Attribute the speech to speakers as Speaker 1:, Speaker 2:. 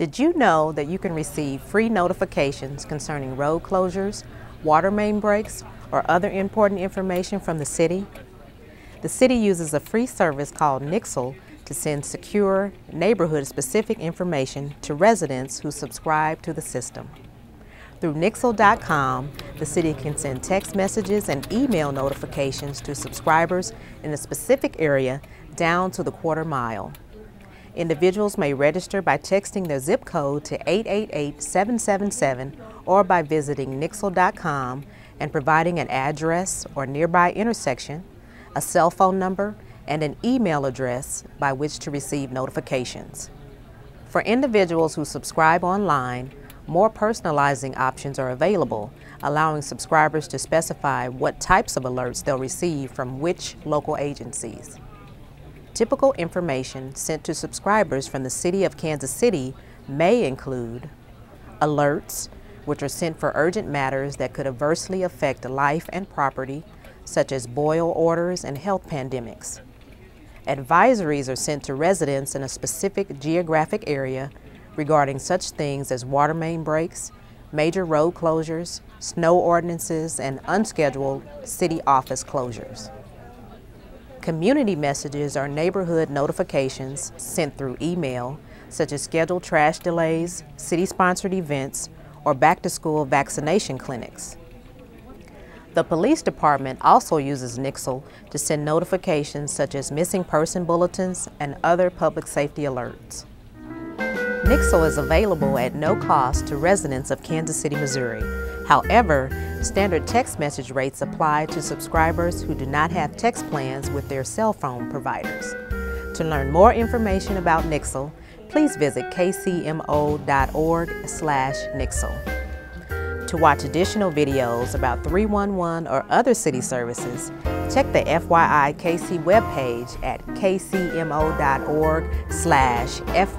Speaker 1: Did you know that you can receive free notifications concerning road closures, water main breaks, or other important information from the city? The city uses a free service called Nixle to send secure, neighborhood-specific information to residents who subscribe to the system. Through Nixle.com, the city can send text messages and email notifications to subscribers in a specific area down to the quarter mile. Individuals may register by texting their zip code to 888-777 or by visiting Nixle.com and providing an address or nearby intersection, a cell phone number, and an email address by which to receive notifications. For individuals who subscribe online, more personalizing options are available, allowing subscribers to specify what types of alerts they'll receive from which local agencies. Typical information sent to subscribers from the City of Kansas City may include alerts, which are sent for urgent matters that could adversely affect life and property, such as boil orders and health pandemics. Advisories are sent to residents in a specific geographic area regarding such things as water main breaks, major road closures, snow ordinances, and unscheduled city office closures. Community messages are neighborhood notifications sent through email, such as scheduled trash delays, city-sponsored events, or back-to-school vaccination clinics. The police department also uses Nixle to send notifications such as missing person bulletins and other public safety alerts. Nixle is available at no cost to residents of Kansas City, Missouri. However, standard text message rates apply to subscribers who do not have text plans with their cell phone providers. To learn more information about Nixle, please visit kcmo.org slash Nixle. To watch additional videos about 311 or other city services, check the FYI KC webpage at kcmo.org slash FYIKC.